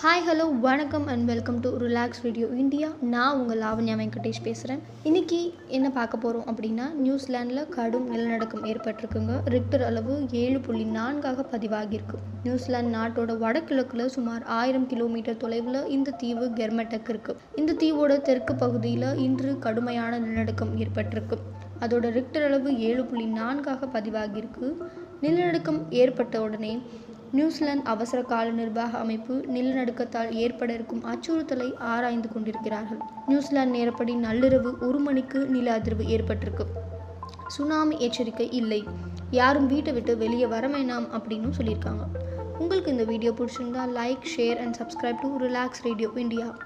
Hi hello வணக்கம் and welcome to relax video India நான் உங்கள் லாவண்யா வெங்கடேஷ் பேசுகிறேன் இன்றைக்கி என்ன பார்க்க போகிறோம் அப்படின்னா நியூசிலாண்டில் கடும் நிலநடுக்கம் ஏற்பட்டிருக்குங்க. ரிக்டர் அளவு ஏழு புள்ளி நான்காக பதிவாகியிருக்கு. நியூசிலாந்து நாட்டோட வடகிழக்கில் சுமார் ஆயிரம் கிலோமீட்டர் தொலைவில் இந்த தீவு கெர்மெட்டக் இருக்குது இந்த தீவோட தெற்கு பகுதியில் இன்று கடுமையான நிலநடுக்கம் ஏற்பட்டிருக்கு. அதோட ரிக்டர் அளவு ஏழு புள்ளி நான்காக பதிவாகியிருக்கு. நிலநடுக்கம் ஏற்பட்ட உடனே நியூசிலாந்து அவசர கால நிர்வாக அமைப்பு நிலநடுக்கத்தால் ஏற்பட இருக்கும் அச்சுறுத்தலை ஆராய்ந்து கொண்டிருக்கிறார்கள். நியூசிலாந்து நேரப்படி நள்ளிரவு ஒரு மணிக்கு நில அதிர்வு ஏற்பட்டிருக்கு. சுனாமி எச்சரிக்கை இல்லை. யாரும் வீட்டை விட்டு வெளியே வர வேணாம் அப்படின்னு சொல்லியிருக்காங்க. உங்களுக்கு இந்த வீடியோ பிடிச்சிருந்தா like share and subscribe to relax radio India